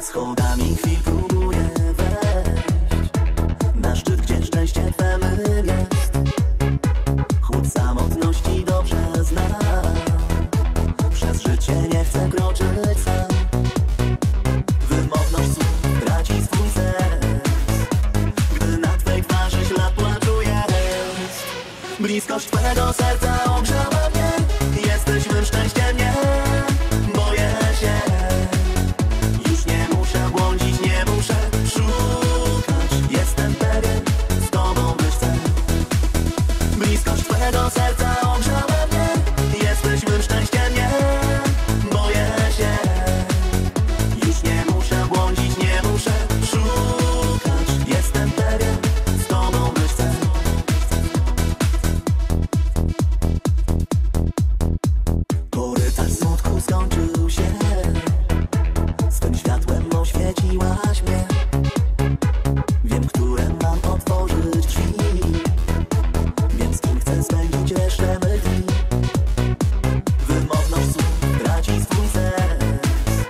Schodami chwil próbuję wejść. Na szczyt, gdzie szczęście twemy jest Chłód samotności dobrze znam Przez życie nie chcę kroczyć. Bliskość twego serca ogrzała Zgubiłaś mnie. Wiem, które mam otworzyć drzwi. Więc kim chcę spędzić resztę mych dni Wymowność słów traci swój sens.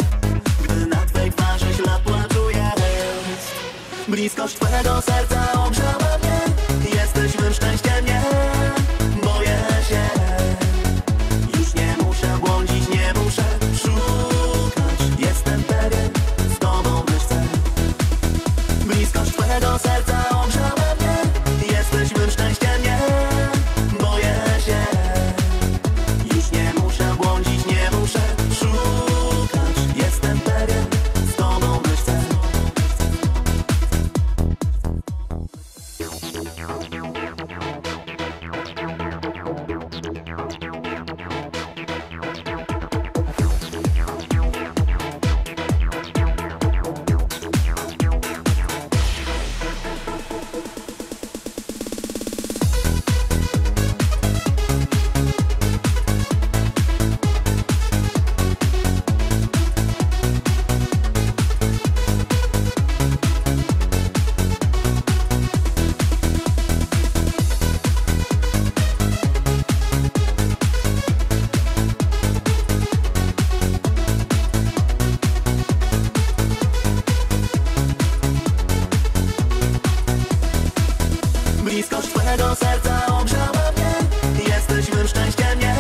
Gdy na twej twarzy ślad płaczu jest Bliskość twego serca ogrzała Bliskość twojego serca ogrzała mnie. Jesteś mym szczęściem, nie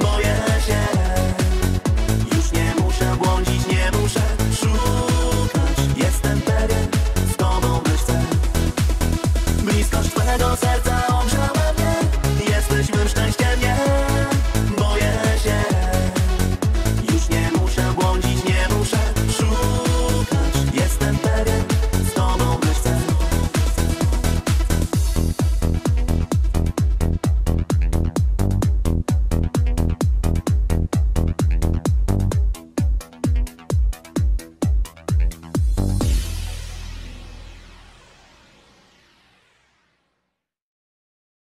boję się. Już nie muszę błądzić, nie muszę szukać. Jestem pewien, z tobą być chcę. Bliskość twojego serca